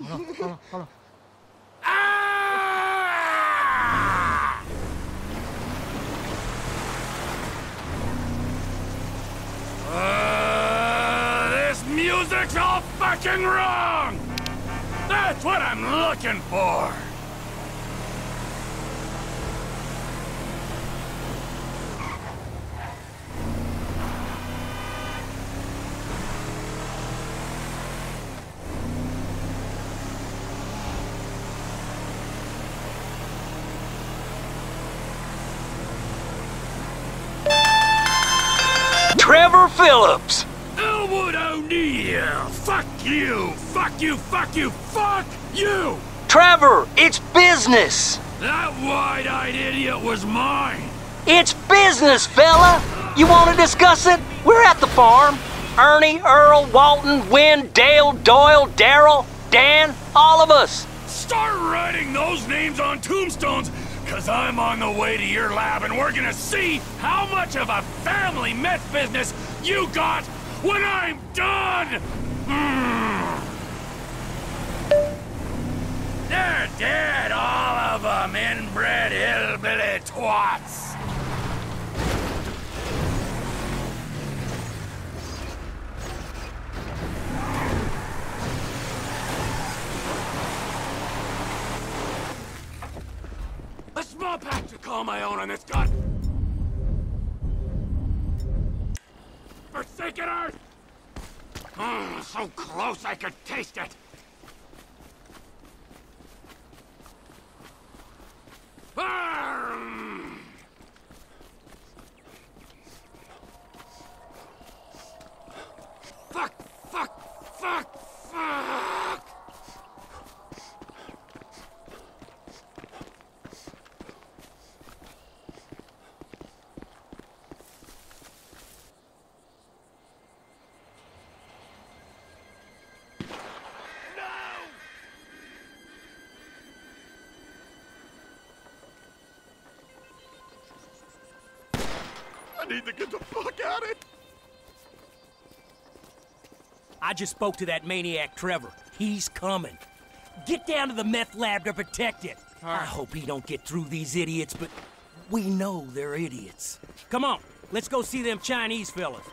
Ah! Uh, this music's all fucking wrong! That's what I'm looking for! Trevor Philips. Elwood O'Neill! Fuck you! Fuck you! Fuck you! Fuck you! Trevor, it's business. That wide-eyed idiot was mine! It's business, fella. You want to discuss it? We're at the farm. Ernie, Earl, Walton, Wynn, Dale, Doyle, Daryl, Dan, all of us. Start writing those names on tombstones, cause I'm on the way to your lab and we're gonna see how much of a family meth business you got when I'm done! They're dead, all of them, inbred hillbilly twats! Small pack to call my own on this gun. Forsaken Earth! Mm, so close I could taste it. Need to get the fuck out of I just spoke to that maniac Trevor. He's coming. Get down to the meth lab to protect it. I hope he don't get through these idiots, but we know they're idiots. Come on, let's go see them Chinese fellas.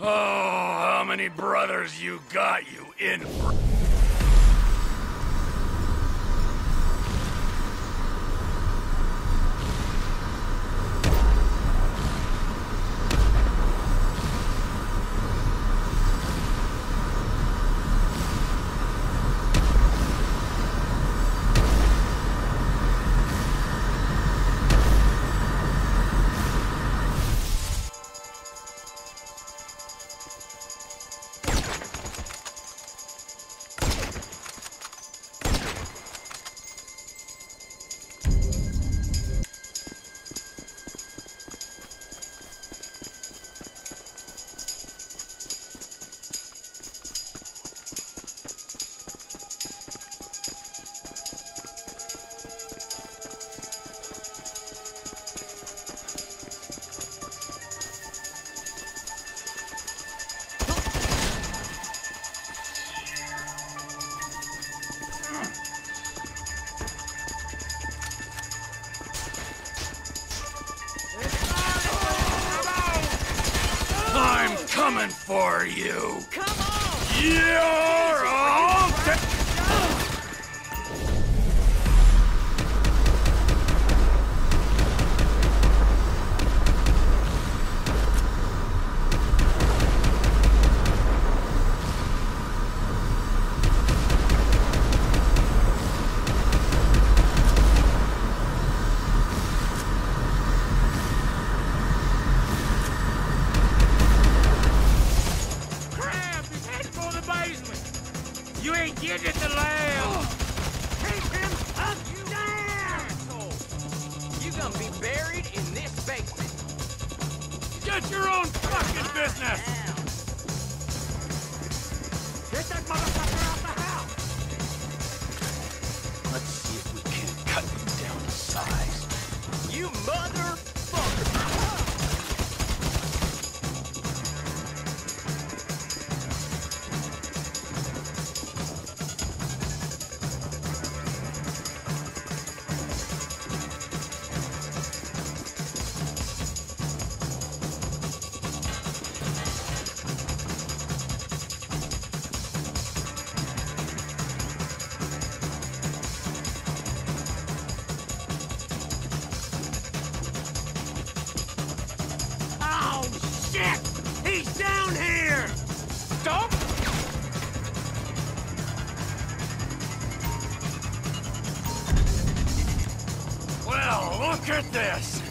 Oh, how many brothers you got, you inbred? Coming for you! Come on! You're Getting the lab. Oh, keep him up, you asshole. You gonna be buried in this basement. Get your own fucking business! Get that motherfucker out the house. Let's see if we can't cut him down to size. You motherfucker. Look at this!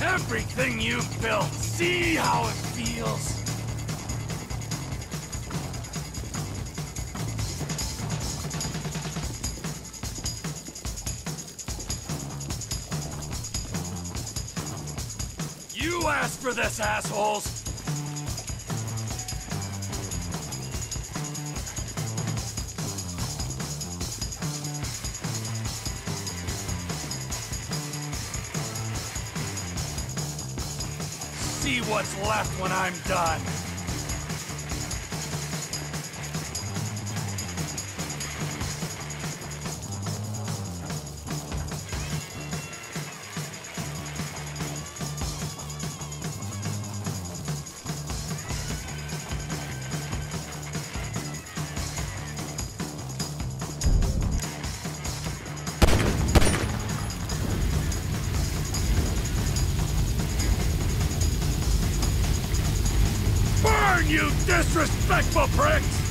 Everything you've built, see how it feels? You asked for this, assholes! See what's left when I'm done. You disrespectful pricks!